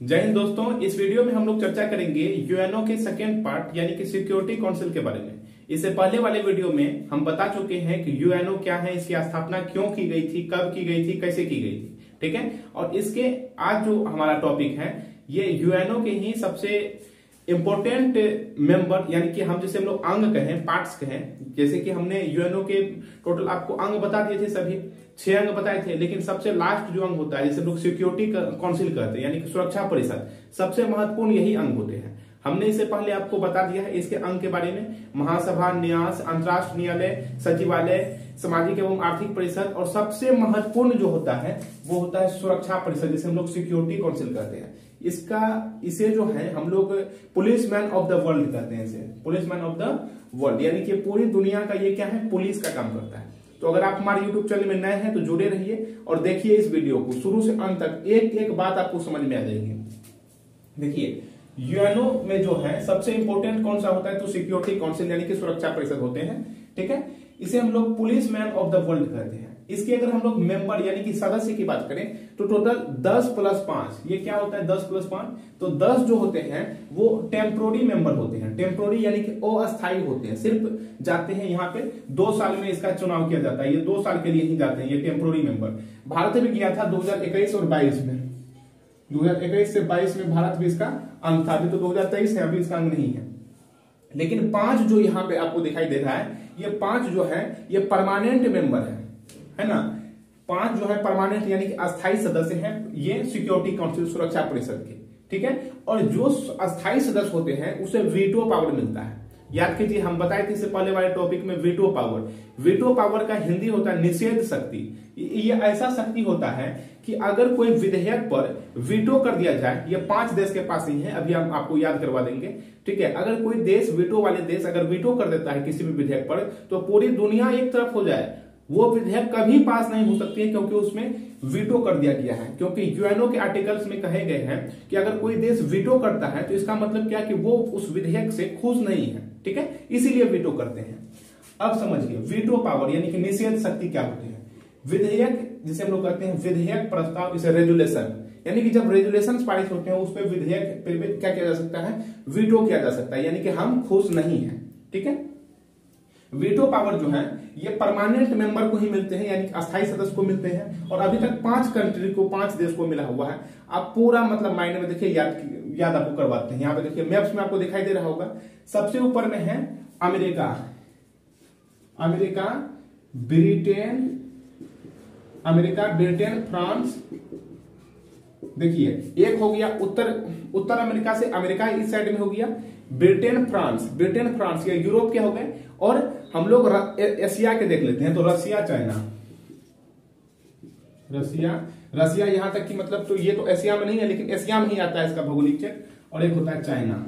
जय हिंद दोस्तों, इस वीडियो में हम लोग चर्चा करेंगे यूएनओ के सेकेंड पार्ट यानी कि सिक्योरिटी काउंसिल के बारे में। इससे पहले वाले वीडियो में हम बता चुके हैं कि यूएनओ क्या है, इसकी स्थापना क्यों की गई थी, कब की गई थी, कैसे की गई थी, ठीक है? और इसके आज जो हमारा टॉपिक है, ये यूएनओ के ही सबसे इंपॉर्टेंट मेंबर यानी कि हम जैसे हम लोग अंग कहें पार्ट्स कहें, जैसे कि हमने यूएनओ के टोटल आपको अंग बता दिए थे सभी, छह अंग बताए थे, लेकिन सबसे लास्ट जो अंग होता है, जैसे लोग सिक्योरिटी काउंसिल कहते हैं, यानी कि सुरक्षा परिषद, सबसे महत्वपूर्ण यही अंग होते हैं। हमने इससे पहले आपको बता दिया है इसके अंग के बारे में। महासभा, न्यास, अंतर्राष्ट्रीय न्यायालय, सचिवालय, सामाजिक एवं आर्थिक परिषद, और सबसे महत्वपूर्ण जो होता है, वो होता है सुरक्षा परिषद, जिसे हम लोग सिक्योरिटी काउंसिल कहते हैं। इसका, इसे जो है, हम लोग policeman of the world कहते हैं इसे। Policeman of the world यानी कि पूरी दुनिया का ये क्या है? पुलिस का काम करता है। तो अगर आप हमारे यूट्यूब चैनल में नए हैं तो जुड़े रहिए और देखिए इस वीडियो को। शुरू से अंत तक एक एक बात आपको समझ में आ जाएगी। देखिए यूएनओ में जो है, सबसे इंपॉर्टेंट कौन सा होता है? तो सिक्योरिटी काउंसिल यानी कि सुरक्षा परिषद होते हैं। ठीक है? इसे हम लोग policeman of the world कहते हैं। इसके अगर हम लोग मेंबर यानी कि सदस्य की बात करें तो टोटल 10 प्लस पाँच, ये क्या होता है 10 प्लस पाँच? तो 10 जो होते हैं, वो टेम्प्रोरी मेंबर होते हैं। टेम्प्रोरी यानी कि अस्थायी होते हैं। सिर्फ़ जाते हैं यहाँ पे, दो साल में इसका चुनाव किया जाता है। ये दो साल के लिए ही जाते हैं, ये टेम्प्रोरी मेंबर भारत में गया था दो हज़ार इक्कीस और बाईस में। दो हज़ार इक्कीस से बाईस में भारत भी इसका अंग था। अभी तो दो हज़ार तेईस है, अभी इसका अंग नहीं है। लेकिन पाँच जो यहाँ पे आपको दिखाई दे रहा है, ये पाँच जो है, ये परमानेंट मेंबर है। है ना? पाँच जो है परमानेंट यानी कि अस्थायी सदस्य हैं, ये सिक्योरिटी काउंसिल सुरक्षा परिषद के, ठीक है? और जो अस्थायी सदस्य होते हैं, उसे वीटो पावर मिलता है। याद कीजिए, हम बताए थे इससे पहले वाले टॉपिक में वीटो पावर वीटो पावर का हिंदी होता है निषेध शक्ति। ये ऐसा शक्ति होता है कि अगर कोई विधेयक पर वीटो कर दिया जाए, ये पाँच देश के पास ही है, अभी हम आपको याद करवा देंगे, ठीक है? अगर कोई देश वीटो वाले देश अगर वीटो कर देता है किसी भी विधेयक पर तो पूरी दुनिया एक तरफ़ हो जाए। वो विधेयक कभी पास नहीं हो सकती है क्योंकि उसमें वीटो कर दिया गया है। क्योंकि यूएनओ के आर्टिकल्स में कहे गए हैं कि अगर कोई देश वीटो करता है तो इसका मतलब क्या कि वो उस विधेयक से खुश नहीं है, ठीक है? इसीलिए वीटो करते हैं। अब समझिए वीटो पावर यानी कि निषेध शक्ति क्या होती है? विधेयक, जिसे हम लोग कहते हैं विधेयक प्रस्ताव, इसे रेजुलेशन यानी कि जब रेजुलेशन पारित होते हैं, उस पर विधेयक क्या किया जा सकता है? वीटो किया जा सकता है। यानी कि हम खुश नहीं है, ठीक है? वीटो पावर जो है, ये परमानेंट मेंबर को ही मिलते हैं, यानी अस्थायी सदस्य को मिलते हैं, और अभी तक पाँच कंट्री को, पाँच देश को मिला हुआ है। आप पूरा मतलब माइंड में देखिए, याद याद आपको करवाते हैं। यहाँ पे देखिए मैप्स में आपको दिखाई दे रहा होगा। सबसे ऊपर में है America. America Britain America Britain France देखिए, एक हो गया उत्तर उत्तर अमेरिका से अमेरिका इस साइड में हो गया। Britain, France. ब्रिटेन, फ्रांस या यूरोप के हो गए? और हम लोग एशिया के देख लेते हैं तो रसिया, चाइना। रसिया रसिया यहाँ तक कि मतलब तो ये तो एशिया में नहीं है, लेकिन एशिया में ही आता है इसका भौगोलिक क्षेत्र और एक होता है चाइना।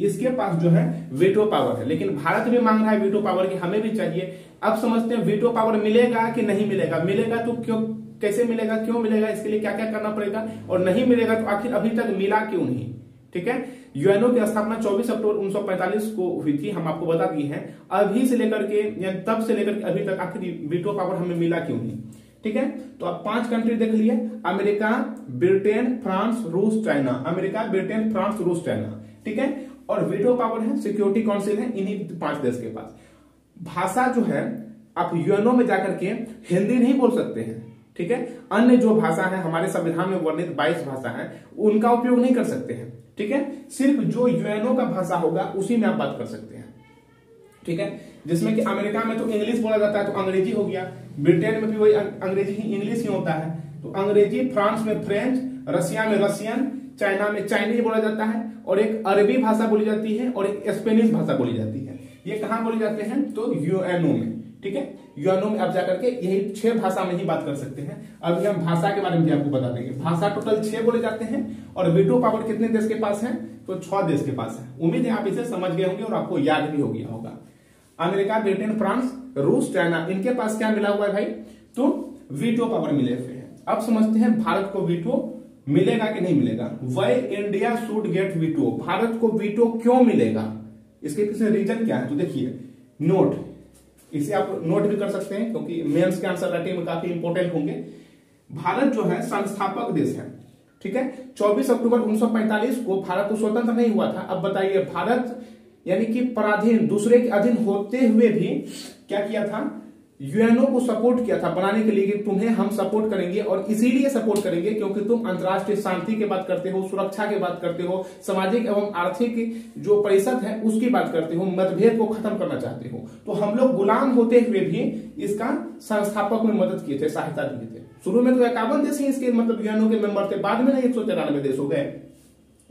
इसके पास जो है वीटो पावर है, लेकिन भारत भी मांग रहा है वीटो पावर की हमें भी चाहिए। अब समझते हैं वीटो पावर मिलेगा कि नहीं मिलेगा? मिलेगा तो क्यों, कैसे मिलेगा, क्यों मिलेगा? इसके लिए क्या क्या करना पड़ेगा? और नहीं मिलेगा तो आखिर अभी तक मिला क्यों नहीं? ठीक है? यूएनओ की स्थापना 24 अक्टूबर 1945 को हुई थी, हम आपको बता दिए हैं। अभी से लेकर के या तब से लेकर अभी तक आखिर वीटो पावर हमें मिला क्यों नहीं? ठीक है? तो आप पाँच कंट्री देख लिए। अमेरिका, ब्रिटेन, फ्रांस, रूस, चाइना। अमेरिका, ब्रिटेन, फ्रांस, रूस, चाइना। ठीक है? और वीटो पावर है सिक्योरिटी काउंसिल है, इन्हीं पाँच देश के पास। भाषा जो है, आप यूएनओ में जाकर के हिंदी नहीं बोल सकते हैं। ठीक है? अन्य जो भाषा है, हमारे संविधान में वर्णित 22 भाषा है, उनका उपयोग नहीं कर सकते हैं, ठीक है? सिर्फ़ जो यूएनओ का भाषा होगा, उसी में आप बात कर सकते हैं, ठीक है? जिसमें कि अमेरिका में तो इंग्लिश बोला जाता है तो अंग्रेज़ी हो गया। ब्रिटेन में भी वही अंग्रेज़ी ही इंग्लिश ही होता है। तो अंग्रेज़ी, फ्रांस में फ्रेंच, रसिया में रशियन चाइना में चाइनीज़ बोला जाता है, और एक अरबी भाषा बोली जाती है, और एक स्पेनिश भाषा बोली जाती है। ये कहाँ बोली जाते हैं? तो यूएनओ में। ठीक है? यूएनओ में आप जाकर के यही छह भाषा में ही बात कर सकते हैं। अभी हम भाषा के बारे में भी आपको बता देंगे। भाषा टोटल छह बोले जाते हैं और वीटो पावर कितने देश के पास है? तो छह देश के पास है। उम्मीद है आप इसे समझ गए होंगे और आपको याद भी हो गया होगा। अमेरिका, ब्रिटेन, फ्रांस, रूस, चाइना, इनके पास क्या मिला हुआ है भाई? तो वीटो पावर मिले हुए हैं। अब समझते हैं भारत को वीटो मिलेगा कि नहीं मिलेगा? Why India should get veto Bharat को वीटो क्यों मिलेगा? इसके पीछे रीजन क्या है? तो देखिए नोट इसे आप नोट भी कर सकते हैं, क्योंकि मेंस के आंसर राइटिंग में काफ़ी इंपोर्टेंट होंगे। भारत जो है, संस्थापक देश है, ठीक है? 24 अक्टूबर 1945 को भारत को स्वतंत्र नहीं हुआ था। अब बताइए, भारत यानी कि पराधीन, दूसरे के अधीन होते हुए भी क्या किया था? यूएनओ को सपोर्ट किया था, बनाने के लिए कि तुम्हें हम सपोर्ट करेंगे और इसीलिए सपोर्ट करेंगे क्योंकि तुम अंतर्राष्ट्रीय शांति की बात करते हो, सुरक्षा की बात करते हो, सामाजिक एवं आर्थिक जो परिषद है, उसकी बात करते हो, मतभेद को खत्म करना चाहते हो। तो हम लोग गुलाम होते हुए भी इसका संस्थापक में मदद किए थे, सहायता दिए थे। शुरू में तो इक्यावन देश ही इसके मतलब यूएनओ के मेंबर थे, बाद में ना एक सौ तिरानवे देश हो गए।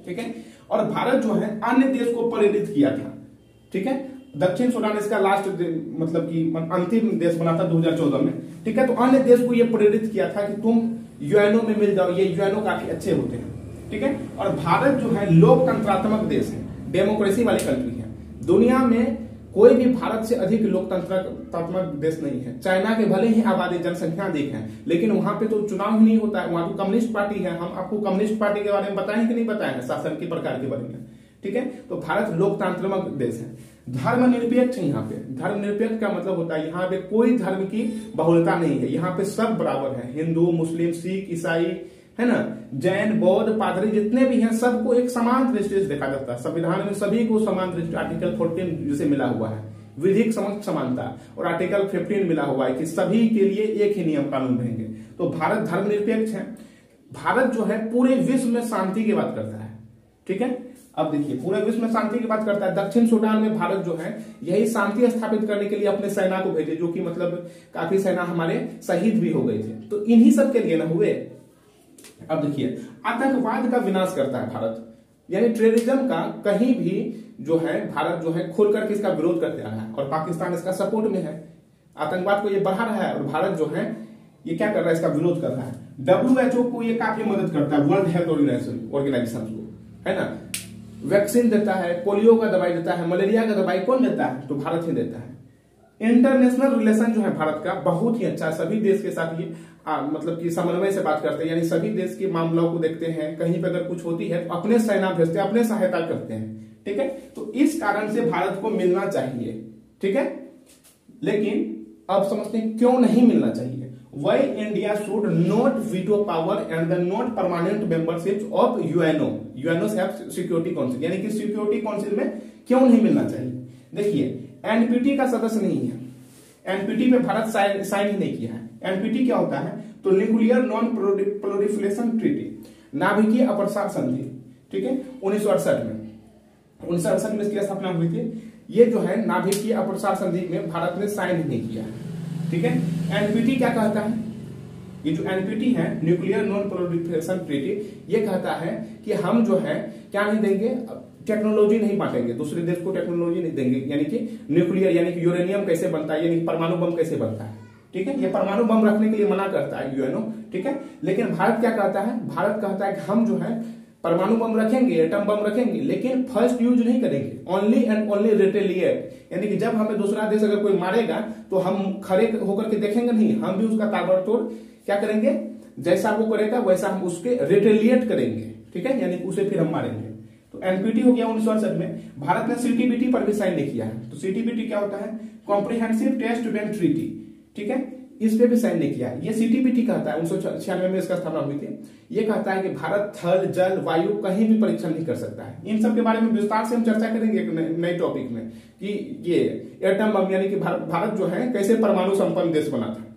ठीक है? और भारत जो है, अन्य देश को प्रेरित किया था। ठीक है? दक्षिण सूडान इसका लास्ट मतलब कि अंतिम देश बना था 2014 में। ठीक है? तो अन्य देश को यह प्रेरित किया था कि तुम यूएनओ में मिल जाओ। ये यूएनओ काफ़ी अच्छे होते हैं। ठीक है? और भारत जो है लोकतंत्रात्मक देश है। डेमोक्रेसी वाली कंट्री है। दुनिया में कोई भी भारत से अधिक लोकतंत्रात्मक देश नहीं है। चाइना के भले ही आबादी जनसंख्या अधिक है, लेकिन वहाँ पे तो चुनाव नहीं होता है। वहाँ तो कम्युनिस्ट पार्टी है। हम आपको कम्युनिस्ट पार्टी के बारे में बताएँ कि नहीं बताए? हैं शासन के प्रकार के बारे में। ठीक है? तो भारत लोकतांत्रिक देश है। धर्म निरपेक्ष यहाँ पे। धर्म निरपेक्ष का मतलब होता है यहाँ पे कोई धर्म की बहुलता नहीं है। यहाँ पे सब बराबर है। हिंदू, मुस्लिम, सिख, ईसाई, है ना? जैन, बौद्ध, पादरी जितने भी हैं, सबको एक समान दृष्टि से देखा जाता है। संविधान में सभी को समान दृष्टि, आर्टिकल फोर्टीन जिसे मिला हुआ है। विधिक समक्ष समानता और आर्टिकल फिफ्टीन मिला हुआ है कि सभी के लिए एक ही नियम कानून रहेंगे। तो भारत धर्म निरपेक्ष है। भारत जो है पूरे विश्व में शांति की बात करता है। ठीक है? अब देखिए, पूरे विश्व में शांति की बात करता है। दक्षिण सूडान में भारत जो है, यही शांति स्थापित करने के लिए अपने सेना को भेजे, जो कि मतलब काफ़ी सेना हमारे शहीद भी हो गए थे। तो इन्हीं सब के लिए ना हुए। अब देखिए, आतंकवाद का विनाश करता है भारत। यानी टेररिज्म का कहीं भी जो है, भारत जो है खोल करके इसका विरोध करते रहा है। और पाकिस्तान इसका सपोर्ट में है। आतंकवाद को ये बढ़ा रहा है और भारत जो है, ये क्या कर रहा है, इसका विरोध कर रहा है। WHO को ये काफ़ी मदद करता है वर्ल्ड हेल्थ ऑर्गेनाइजेशन ऑर्गेनाइजेशन को। है ना? वैक्सीन देता है पोलियो का दवाई देता है मलेरिया का दवाई कौन देता है? तो भारत ही देता है। इंटरनेशनल रिलेशन जो है भारत का बहुत ही अच्छा है। सभी देश के साथ ये आ, मतलब कि समन्वय से बात करते हैं यानी सभी देश के मामलों को देखते हैं कहीं पर अगर कुछ होती है तो अपने सेना भेजते हैं अपने सहायता करते हैं ठीक है? तो इस कारण से भारत को मिलना चाहिए ठीक है? लेकिन अब समझते हैं क्यों नहीं मिलना चाहिए? Why India should not veto power and the not permanent membership of UNO? UNO security council यानी कि सिक्योरिटी काउंसिल में क्यों नहीं मिलना चाहिए? देखिए एनपीटी का सदस्य नहीं है। एनपीटी में भारत साइन नहीं किया है। एनपीटी क्या होता है? तो न्यूक्लियर नॉन प्रोलिफरेशन ट्रीटी नाभिकीय अप्रसार संधि, ठीक है? उन्नीस में। उन्नीस में इसकी स्थापना हुई थी। ये जो है नाभिकीय अप्रसार संधि में भारत ने साइन नहीं किया ठीक है? एनपीटी क्या कहता है? ये जो एनपीटी है न्यूक्लियर नॉन प्रोलिफरेशन ट्रीटी ये कहता है कि हम जो है, क्या नहीं देंगे? टेक्नोलॉजी नहीं बांटेंगे। दूसरे देश को टेक्नोलॉजी नहीं देंगे। यानी कि न्यूक्लियर यानी कि यूरेनियम कैसे बनता है? यानी परमाणु बम कैसे बनता है? ठीक है? ये परमाणु बम रखने के लिए मना करता है यूएनओ ठीक है? लेकिन भारत क्या कहता है? भारत कहता है कि हम जो है परमाणु बम रखेंगे एटम बम रखेंगे, लेकिन फ़र्स्ट यूज़ नहीं करेंगे। ओनली एंड ओनली रिटेलिएट यानी कि जब हमें दूसरा देश अगर कोई मारेगा तो हम खड़े होकर के देखेंगे, नहीं, हम भी उसका ताबड़तोड़ क्या करेंगे? जैसा वो करेगा, वैसा हम उसके रिटेलिएट करेंगे। ठीक है? यानी उसे फिर हम मारेंगे। तो एनपीटी हो गया उन्नीस सौ अड़सठ में। भारत ने सीटीबीटी पर भी साइन नहीं किया है। तो सीटीबीटी क्या होता है? कॉम्प्रिहेंसिव टेस्ट बैंड ट्रीटी ठीक है? इस पे भी साइन नहीं किया। ये सीटीपीटी कहता है, उन्नीस में इसका स्थापना हुई थी। ये कहता है कि भारत थल, जल, वायु कहीं भी परीक्षण नहीं कर सकता है। इन सब के बारे में विस्तार से हम चर्चा करेंगे एक नए टॉपिक में कि ये एटम बम यानी कि भारत जो है, कैसे परमाणु संपन्न देश बना था।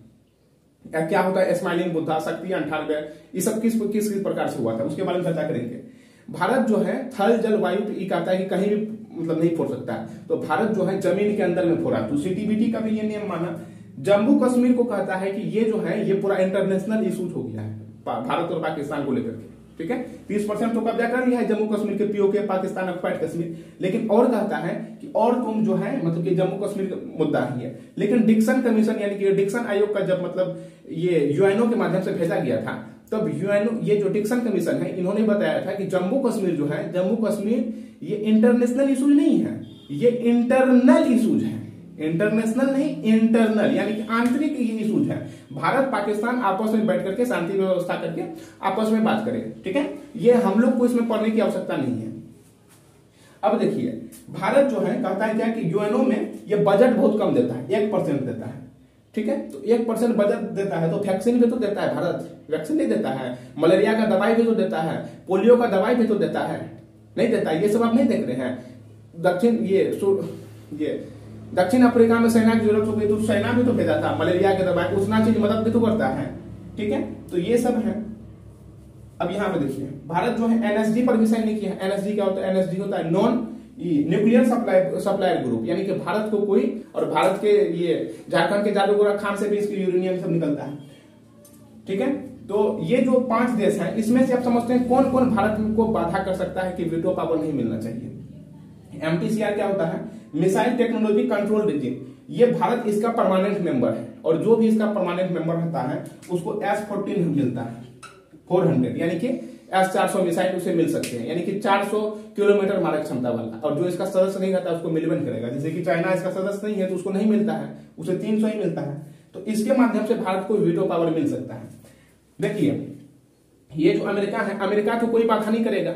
क्या होता है? स्माइलिंग बुद्धा, शक्ति, अंठानवे, ये सब किस किस किस प्रकार से हुआ था? उसके बारे में चर्चा करेंगे। भारत जो है, थल, जल, वायु ये कहता है कि कहीं भी मतलब नहीं फोड़ सकता। तो भारत जो है, ज़मीन के अंदर में फोड़ा। तो सीटीबीटी का भी ये नियम माना। जम्मू कश्मीर को कहता है कि ये जो है, ये पूरा इंटरनेशनल इशूज हो गया है भारत और पाकिस्तान को लेकर के, ठीक है? तीस परसेंट तो कब्जा कर लिया है जम्मू कश्मीर के पीओके, पाकिस्तान ऑक्युपाइड कश्मीर। लेकिन और कहता है कि और तुम जो है मतलब कि जम्मू कश्मीर का मुद्दा ही है। लेकिन डिक्सन कमीशन, यानी कि डिक्सन आयोग का जब मतलब ये यूएनओ के माध्यम से भेजा गया था, तब यूएनओ ये जो डिक्सन कमीशन है, इन्होंने बताया था कि जम्मू कश्मीर जो है, जम्मू कश्मीर, ये इंटरनेशनल इशूज नहीं है। ये इंटरनल इशूज है। इंटरनेशनल नहीं इंटरनल यानी कि आंतरिक ये इशूज है। भारत, पाकिस्तान आपस में बैठ करके शांति व्यवस्था करके आपस में बात करें ठीक है? ये हम लोग को इसमें पढ़ने की आवश्यकता नहीं है। अब देखिए, भारत जो है, कहता है क्या कि यूएनओ में ये बजट बहुत कम देता है, एक परसेंट देता है, ठीक है? तो एक परसेंट बजट देता है तो वैक्सीन भी तो देता है भारत। वैक्सीन नहीं देता है मलेरिया का दवाई भी तो देता है पोलियो का दवाई भी तो देता है। नहीं देता है ये सब आप नहीं देख रहे हैं। दक्षिण, ये ये दक्षिण अफ्रीका में सेना की ज़रूरत हो गई तो सेना भी तो भेजा था, मलेरिया के दवाई उतना चीज़ मदद भी तो करता है, ठीक है? तो ये सब है। अब यहाँ पे देखिए, भारत जो है एनएसडी पर भी साइन किया एनएसडी क्या होता है? एनएसडी होता है non nuclear supply supplier group यानी कि भारत को कोई, और भारत के ये झारखंड के जादूगोरा खान से भी इसकी यूरेनियम सब निकलता है, ठीक है? तो ये जो पाँच देश हैं, इसमें से आप समझते हैं कौन कौन भारत को बाधा कर सकता है कि वीटो पावर नहीं मिलना चाहिए। एमटीसीआर क्या होता है? मिसाइल टेक्नोलॉजी कंट्रोल रिजिम ये भारत इसका परमानेंट मेंबर है और जो भी इसका परमानेंट मेंबर होता है, उसको एस फोर्टीन मिलता है. फोर हंड्रेड यानी कि एस चार सौ मिसाइल उसे मिल सकते हैं. यानी कि 400 किलोमीटर मारक क्षमता वाला. और जो इसका सदस्य नहीं रहता, उसको मिलवन करेगा. जैसे कि चाइना इसका सदस्य नहीं है तो उसको नहीं मिलता है. उसे 300 ही मिलता है. तो इसके माध्यम से भारत को वीटो पावर मिल सकता है. देखिए, ये जो अमेरिका है, अमेरिका को कोई बाधा नहीं करेगा.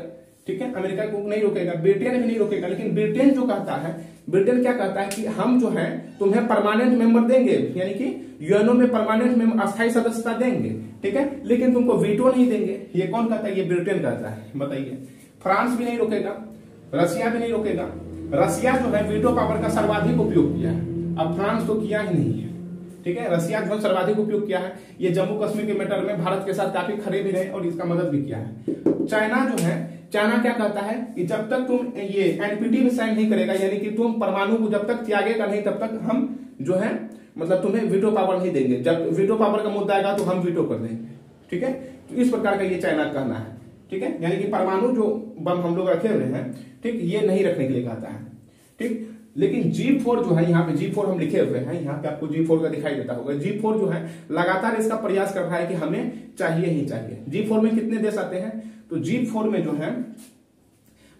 ठीक है? अमेरिका को नहीं रोकेगा, ब्रिटेन भी नहीं रोकेगा, लेकिन ब्रिटेन जो कहता है, ब्रिटेन क्या कहता है कि हम जो है, तुम्हें परमानेंट मेंबर देंगे, यानी कि यूएनओ में परमानेंट मेंबर अस्थायी सदस्यता देंगे, ठीक है? लेकिन तुमको वीटो नहीं देंगे। ये कौन कहता है? ये ब्रिटेन कहता है, बताइए। फ्रांस भी नहीं रोकेगा रसिया भी नहीं रोकेगा। रसिया जो है वीटो पावर का सर्वाधिक उपयोग किया है। अब फ्रांस तो किया ही नहीं है, ठीक है? रसिया जो सर्वाधिक उपयोग किया है। ये जम्मू कश्मीर के मैटर में भारत के साथ काफ़ी खड़े भी रहे और इसका मदद भी किया है। चाइना जो है चाइना क्या कहता है कि जब तक तुम ये एनपीटी में साइन नहीं करेगा, यानी कि तुम परमाणु को जब तक त्यागेगा नहीं, तब तक हम जो है मतलब तुम्हें वीटो पावर नहीं देंगे। जब वीटो पावर का मुद्दा आएगा तो हम वीटो कर देंगे। ठीक है? तो इस प्रकार का ये चाइना कहना है। ठीक है? यानी कि परमाणु जो बम हम लोग रखे हुए हैं, ठीक, ये नहीं रखने के लिए कहता है। ठीक? लेकिन जी फोर जो है, यहाँ पे जी फोर हम लिखे हुए हैं, यहाँ पे आपको जी फोर का दिखाई देता होगा। जी फोर जो है, लगातार इसका प्रयास कर रहा है कि हमें चाहिए ही चाहिए। जी फोर में कितने देश आते हैं? तो जी फोर में जो है,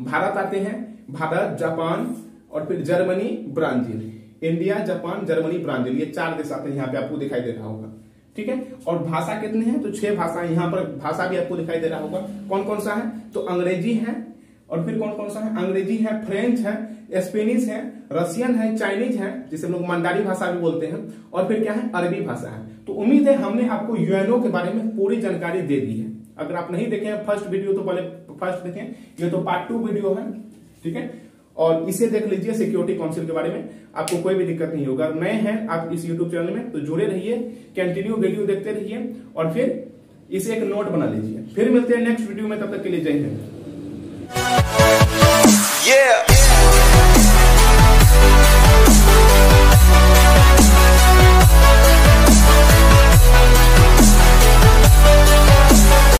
भारत आते हैं, भारत, जापान और फिर Germany, Brazil. India, Japan, Germany, Brazil, ये चार देश आते हैं, यहाँ पे आपको दिखाई दे रहा होगा। ठीक है? और भाषा कितने हैं? तो छह भाषा यहाँ पर, भाषा भी आपको दिखाई दे रहा होगा। कौन कौन सा है? तो अंग्रेज़ी है, और फिर कौन कौन सा है? अंग्रेज़ी है, फ्रेंच है, स्पेनिश है, रशियन है, चाइनीज़ है, जिसे हम लोग मंडारी भाषा भी बोलते हैं, और फिर क्या है? अरबी भाषा है। तो उम्मीद है हमने आपको यूएनओ के बारे में पूरी जानकारी दे दी है। अगर आप नहीं देखे फ़र्स्ट वीडियो तो पहले फ़र्स्ट देखें, ये तो पार्ट टू वीडियो है, ठीक है? और इसे देख लीजिए सिक्योरिटी काउंसिल के बारे में। आपको कोई भी दिक्कत नहीं होगा। नए हैं, आप इस यूट्यूब चैनल में तो जुड़े रहिए कंटिन्यू वीडियो देखते रहिए, और फिर इसे एक नोट बना लीजिए। फिर मिलते हैं नेक्स्ट वीडियो में, तब तक के लिए जय हिंद। Yeah.